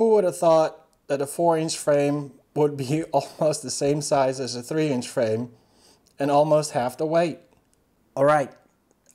Who would have thought that a 4 inch frame would be almost the same size as a 3 inch frame and almost half the weight? Alright,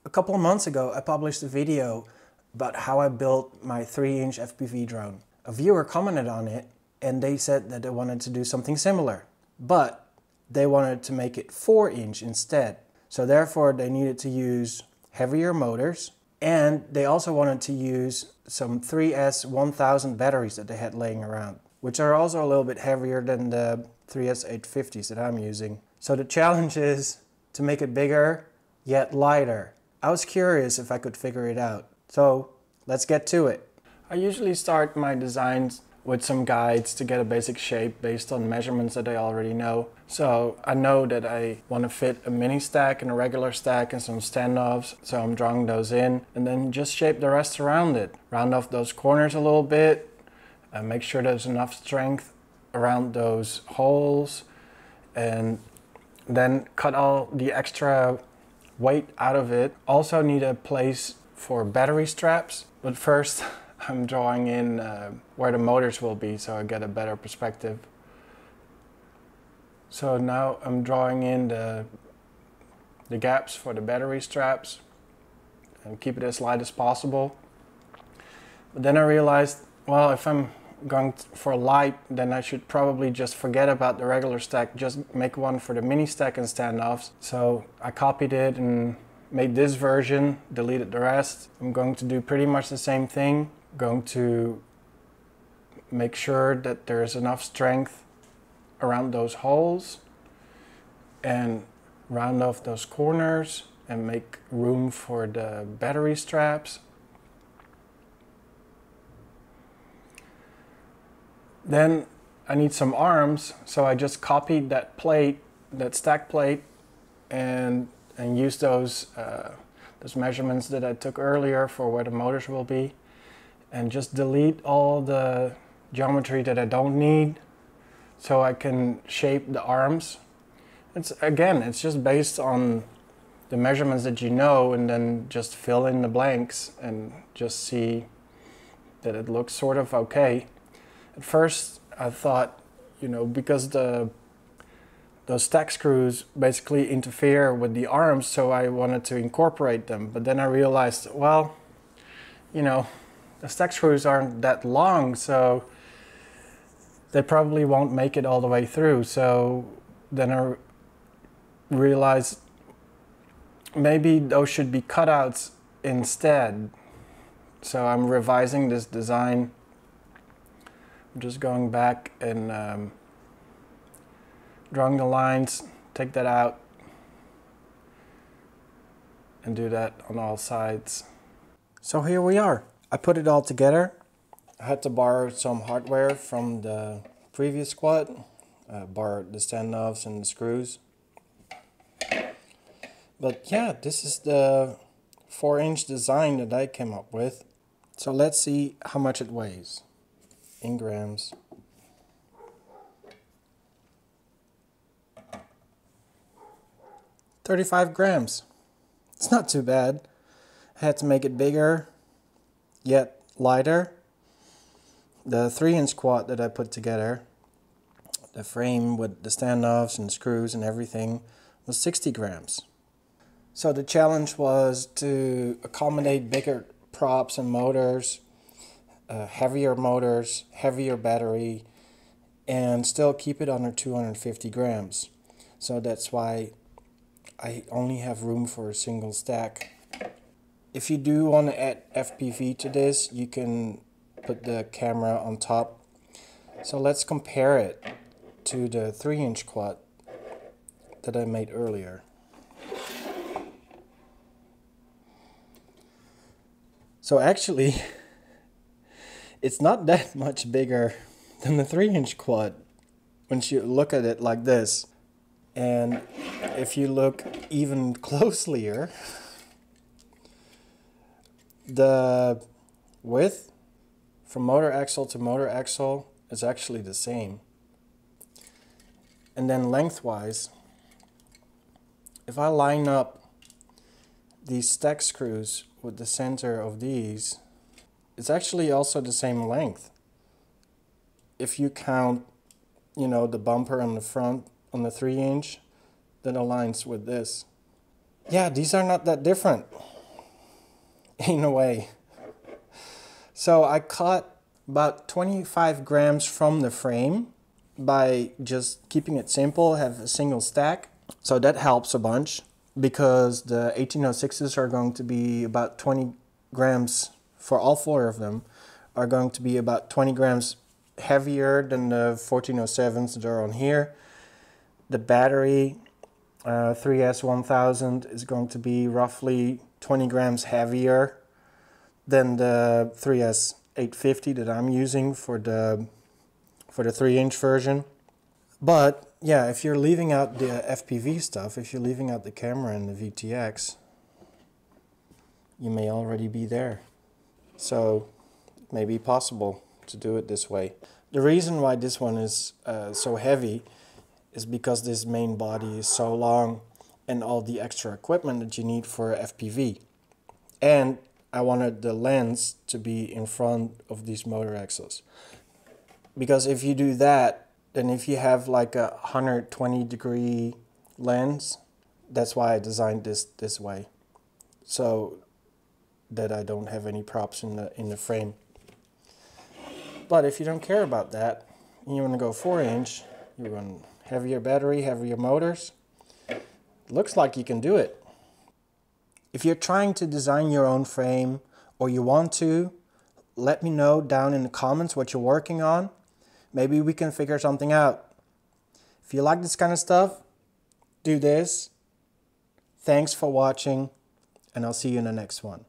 a couple of months ago I published a video about how I built my 3 inch FPV drone. A viewer commented on it and they said that they wanted to do something similar, but they wanted to make it 4 inch instead. So therefore they needed to use heavier motors and they also wanted to use some 3S 1000 batteries that they had laying around, which are also a little bit heavier than the 3S 850s that I'm using. So the challenge is to make it bigger, yet lighter. I was curious if I could figure it out. So let's get to it. I usually start my designs with some guides to get a basic shape based on measurements that I already know. So I know that I want to fit a mini stack and a regular stack and some standoffs. So I'm drawing those in and then just shape the rest around it. Round off those corners a little bit. and make sure there's enough strength around those holes and then cut all the extra weight out of it. Also need a place for battery straps. But first I'm drawing in uh, where the motors will be so I get a better perspective. So now I'm drawing in the, the gaps for the battery straps and keep it as light as possible. But then I realized, well, if I'm going for light, then I should probably just forget about the regular stack, just make one for the mini stack and standoffs. So I copied it and made this version, deleted the rest. I'm going to do pretty much the same thing, going to make sure that there's enough strength around those holes and round off those corners and make room for the battery straps. Then I need some arms, so I just copied that plate, that stack plate, and and used those uh, those measurements that I took earlier for where the motors will be and just delete all the geometry that I don't need so I can shape the arms. It's again, it's just based on the measurements that you know and then just fill in the blanks and just see that it looks sort of okay. At first I thought, you know, because the those stack screws basically interfere with the arms so I wanted to incorporate them. But then I realized, well, you know, the stack screws aren't that long, so they probably won't make it all the way through. So then I realized maybe those should be cutouts instead. So I'm revising this design. I'm just going back and um, drawing the lines, take that out, and do that on all sides. So here we are. I put it all together. I had to borrow some hardware from the previous quad. Uh, borrowed the standoffs and the screws. But yeah, this is the 4 inch design that I came up with. So let's see how much it weighs in grams. Thirty-five grams. It's not too bad. I had to make it bigger yet lighter. The 3 inch quad that I put together, the frame with the standoffs and screws and everything, was 60 grams. So the challenge was to accommodate bigger props and motors, uh, heavier motors, heavier battery, and still keep it under 250 grams. So that's why I only have room for a single stack. If you do want to add FPV to this, you can put the camera on top. So let's compare it to the 3 inch quad that I made earlier. So actually, it's not that much bigger than the 3 inch quad once you look at it like this. And if you look even closelier, the width from motor axle to motor axle is actually the same. And then lengthwise, if I line up these stack screws with the center of these, it's actually also the same length. if you count, you know, the bumper on the front on the three inch, that aligns with this. Yeah, these are not that different in a way. So I cut about 25 grams from the frame by just keeping it simple, have a single stack. So that helps a bunch because the 1806s are going to be about 20 grams for all four of them are going to be about 20 grams heavier than the 1407s that are on here. The battery uh, 3S1000 is going to be roughly 20 grams heavier than the 3S850 that I'm using for the for the 3 inch version. But yeah, if you're leaving out the FPV stuff, if you're leaving out the camera and the VTX, you may already be there. So it may be possible to do it this way. The reason why this one is uh, so heavy is because this main body is so long and all the extra equipment that you need for FPV. And I wanted the lens to be in front of these motor axles. Because if you do that, then if you have like a 120 degree lens, that's why I designed this this way. So that I don't have any props in the in the frame. But if you don't care about that, you want to go 4 inch, you want heavier battery, heavier motors, looks like you can do it. If you're trying to design your own frame or you want to, let me know down in the comments what you're working on. Maybe we can figure something out. If you like this kind of stuff, do this. Thanks for watching, and I'll see you in the next one.